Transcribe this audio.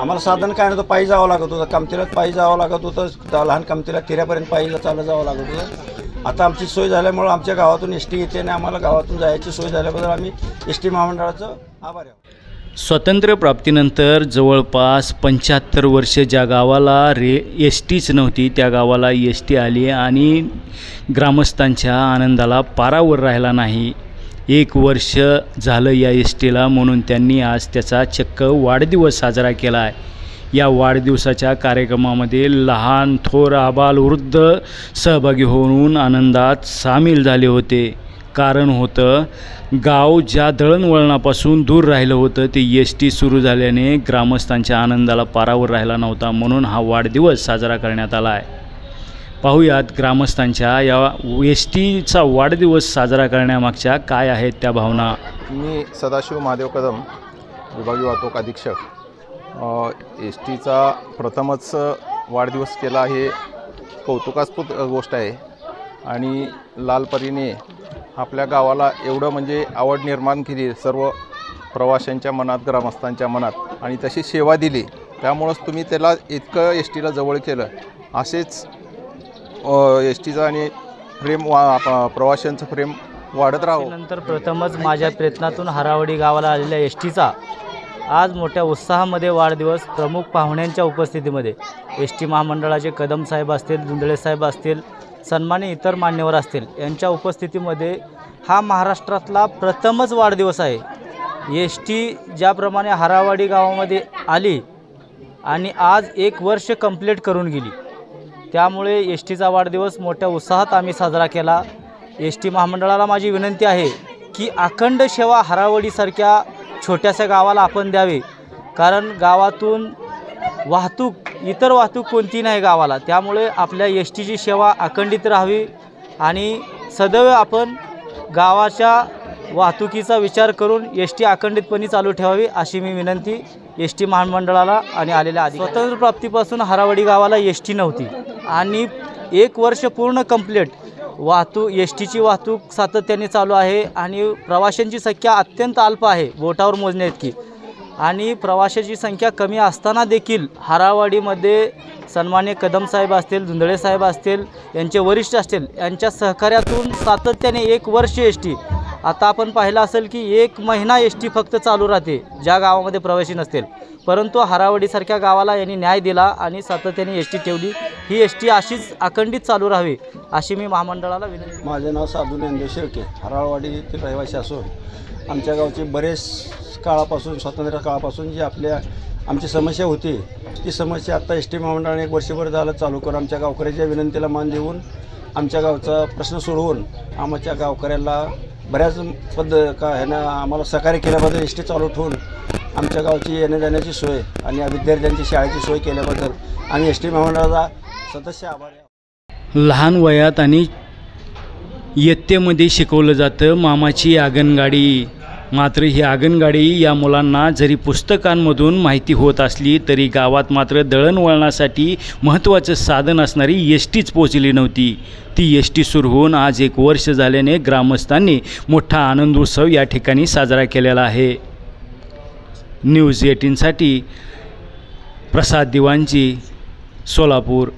आम्हाला साधन काय नव्हतं पायी जावं लागत होतं. कामतीला पायी जावं लागत होतं. लहान कामतीला तिऱ्यापर्यंत पायीला चालत जावं लागत होतं. आता आमची सोय झाल्यामुळं आमच्या गावातून एस टी येते आणि आम्हाला गावातून जायची सोय झाल्याबद्दल आम्ही एस टी महामंडळाचं आभारी आहोत. स्वातंत्र्यप्राप्तीनंतर जवळपास पंच्याहत्तर वर्ष ज्या गावाला रे एस टीच नव्हती त्या गावाला एस टी आली आणि ग्रामस्थांच्या आनंदाला पारावर राहिला नाही. एक वर्ष झालं या एस टीला म्हणून त्यांनी आज त्याचा चक्क वाढदिवस साजरा केला आहे. या वाढदिवसाच्या कार्यक्रमामध्ये लहान थोर आबाल वृद्ध सहभागी होऊन आनंदात सामील झाले होते. कारण होतं गाव ज्या दळणवळणापासून दूर राहिलं होतं ते एस टी सुरू झाल्याने ग्रामस्थांच्या आनंदाला पारावर राहिला नव्हता म्हणून हा वाढदिवस साजरा करण्यात आला आहे. पाहूयात ग्रामस्थांच्या या एस टीचा वाढदिवस साजरा करण्यामागच्या काय आहेत त्या भावना? मी सदाशिव महादेव कदम विभागीय वाहतूक अधीक्षक. एस टीचा प्रथमच वाढदिवस केला हे कौतुकास्पद गोष्ट आहे. आणि लालपरीने आपल्या गावाला एवढं म्हणजे आवड निर्माण केली सर्व प्रवाशांच्या मनात ग्रामस्थांच्या मनात आणि तशी सेवा दिली. त्यामुळंच तुम्ही त्याला इतकं एस टीला जवळ केलं. असेच एस टीचा आणि फ्रेम वा प्रवाशांचं फ्रेम वाढत राहावं नंतर प्रथमच माझ्या प्रयत्नातून हरावडी गावाला आलेल्या एस टीचा आज मोठ्या उत्साहामध्ये वाढदिवस प्रमुख पाहुण्यांच्या उपस्थितीमध्ये. एस टी महामंडळाचे कदम साहेब असतील धुंदळे साहेब असतील सन्मानी इतर मान्यवर असतील यांच्या उपस्थितीमध्ये हा महाराष्ट्रातला प्रथमच वाढदिवस आहे. एस टी ज्याप्रमाणे हरावाडी गावामध्ये आली आणि आज एक वर्ष कंप्लीट करून गेली. त्यामुळे एस टीचा वाढदिवस मोठ्या उत्साहात आम्ही साजरा केला. एस टी महामंडळाला माझी विनंती आहे की अखंड सेवा हरावडीसारख्या छोट्याशा गावाला आपण द्यावे. कारण गावातून वाहतूक इतर वाहतूक कोणती नाही गावाला. त्यामुळे आपल्या एस टीची सेवा अखंडित राहावी आणि सदैव आपण गावाच्या वाहतुकीचा विचार करून एस टी अखंडितपणे चालू ठेवावी अशी मी विनंती एस टी महामंडळाला आणि आलेल्या आधी स्वातंत्र्य प्राप्तीपासून हरावडी गावाला एस टी नव्हती. आणि एक वर्ष पूर्ण कंप्लीट वाहतूक एस टीची वाहतूक सातत्याने चालू आहे आणि प्रवाशांची संख्या अत्यंत अल्प आहे बोटावर मोजण्या इतकी आणि प्रवाशाची संख्या कमी असताना देखील हारावाडीमध्ये सन्मान्य कदम साहेब असतील धुंदळे साहेब असतील यांचे वरिष्ठ असतील यांच्या सहकार्यातून सातत्याने एक वर्ष एस टी आता आपण पाहिलं असेल की एक महिना एस टी फक्त चालू राहते ज्या गावामध्ये प्रवासी नसतील. परंतु हारावडीसारख्या गावाला यांनी न्याय दिला आणि सातत्याने एस टी ठेवली. ही एस टी अशीच अखंडित चालू राहावी अशी मी महामंडळाला विनंती माझे नाव साधू ज्ञानदेव शेळके हराळवाडी येथील रहिवासी असून आमच्या गावची बरेच काळापासून स्वातंत्र्य काळापासून जी आपल्या आमची समस्या होती ती समस्या आत्ता एस टी महामंडळाने एक वर्षभर झालं चालू करून आमच्या गावकऱ्याच्या विनंतीला मान देऊन आमच्या गावचा प्रश्न सोडवून आमच्या गावकऱ्याला बऱ्याच पद्ध का ह्यानं आम्हाला सहकार्य केल्याबद्दल एस टी चालू ठेवून आमच्या गावची येण्या जाण्याची सोय आणि या विद्यार्थ्यांची शाळेची सोय केल्याबद्दल आणि एस टी महामंडळाचा सदस्य आभारी लहान वयात आणि इयत्तेमध्ये शिकवलं जातं मामाची आगनगाडी मात्र ही आगनगाडी या मुलांना जरी पुस्तकांमधून माहिती होत असली तरी गावात मात्र दळणवळणासाठी महत्त्वाचं साधन असणारी एस टीच पोचली नव्हती. ती एस टी सुरू होऊन आज एक वर्ष झाल्याने ग्रामस्थांनी मोठा आनंदोत्सव या ठिकाणी साजरा केलेला आहे. न्यूज एटीनसाठी प्रसाद दिवांची सोलापूर.